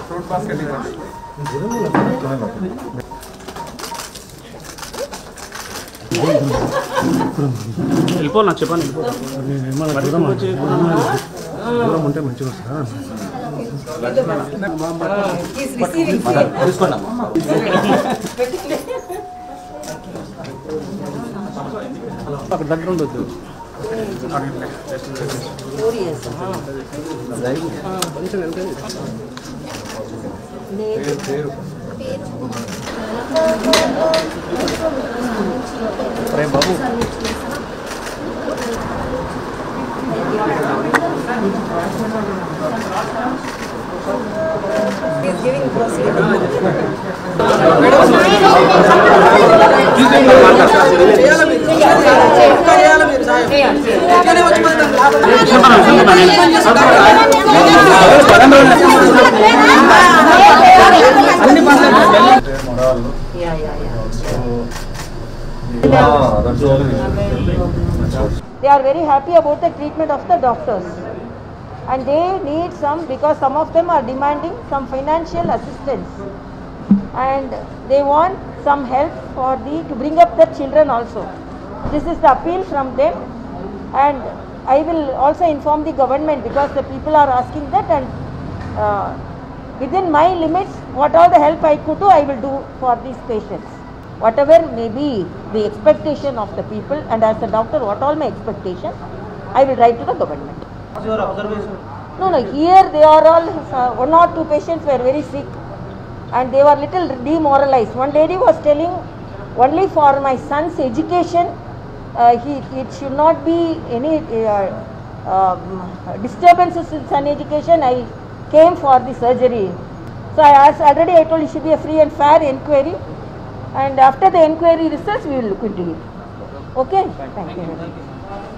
Fruit basket వెళ్ళిపోవాలి నాకు చెప్పండి దూరం ఉంటే మంచిగా వస్తుందా అక్కడ దగ్గర ఉండొద్దు. He's giving grocery. Prem Babu They are very happy about the treatment of the doctors. And they need some, because some of them are demanding some financial assistance. And they want some help for the, to bring up the children also. This is the appeal from them. And I will also inform the government because the people are asking that and uh, within my limits, what all the help I could do, I will do for these patients. Whatever may be the expectation of the people and as a doctor, what all my expectation, I will write to the government. What's your observation? No, no, here they are all, uh, one or two patients were very sick and they were little demoralized. One lady was telling, only for my son's education, uh, he, it should not be any uh, um, disturbances in son education. I came for the surgery. So I asked, already I told it should be a free and fair inquiry. And after the inquiry results, we will look into it. Okay? Thank you.